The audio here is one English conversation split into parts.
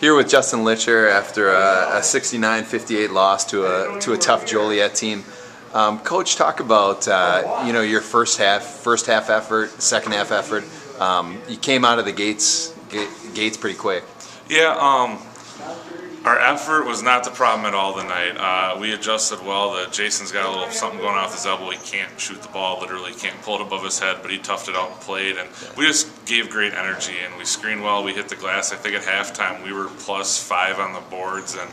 Here with Justin Litscher after a, a 69-58 loss to a to a tough Joliet team. Um, Coach, talk about uh, you know your first half, first half effort, second half effort. Um, you came out of the gates gates pretty quick. Yeah, um, our effort was not the problem at all tonight. Uh, we adjusted well. The Jason's got a little something going off his elbow. He can't shoot the ball. Literally can't pull it above his head. But he toughed it out and played. And we just gave great energy. And we screened well. We hit the glass. I think at halftime we were plus five on the boards and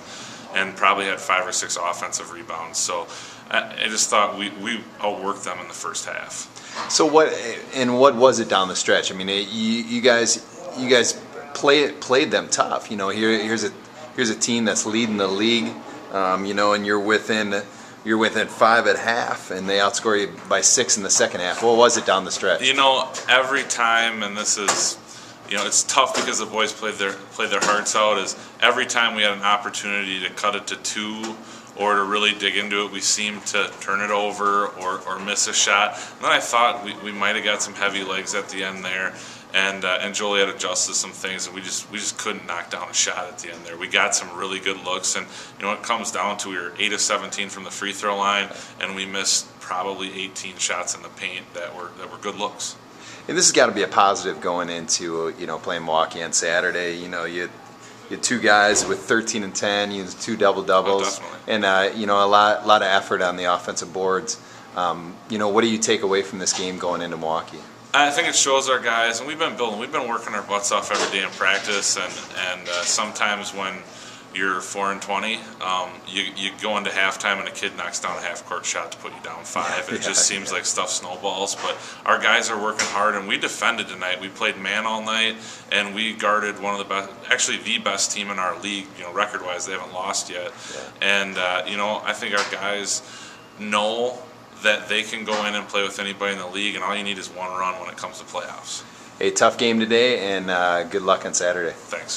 and probably had five or six offensive rebounds. So I, just thought we we outworked them in the first half. So what and what was it down the stretch? I mean, you you guys you guys play played them tough. You know, here here's a here's a team that's leading the league, um, you know, and you're within you're within five at half, and they outscore you by six in the second half. What was it down the stretch? You know, every time, and this is, you know, it's tough because the boys played their played their hearts out. Is every time we had an opportunity to cut it to two or to really dig into it, we seemed to turn it over or, or miss a shot. And then I thought we, we might have got some heavy legs at the end there and uh, and Joliet adjusted some things, and we just we just couldn't knock down a shot at the end there. We got some really good looks, and you know it comes down to we were eight of 17 from the free throw line, and we missed probably 18 shots in the paint that were that were good looks. And this has got to be a positive going into you know playing Milwaukee on Saturday. You know you. You had two guys with 13 and 10, you had two double doubles, oh, and uh, you know a lot, lot of effort on the offensive boards. Um, you know, what do you take away from this game going into Milwaukee? I think it shows our guys, and we've been building. We've been working our butts off every day in practice, and and uh, sometimes when you're four and twenty, um, you you go into halftime and a kid knocks down a half court shot to put you down five. Yeah, it just seems yeah. like stuff snowballs. But our guys are working hard, and we defended tonight. We played man all night, and we guarded one of the best, actually the best team in our league. You know, record wise, they haven't lost yet. Yeah. And uh, you know, I think our guys know that they can go in and play with anybody in the league, and all you need is one run when it comes to playoffs. A tough game today, and uh, good luck on Saturday. Thanks.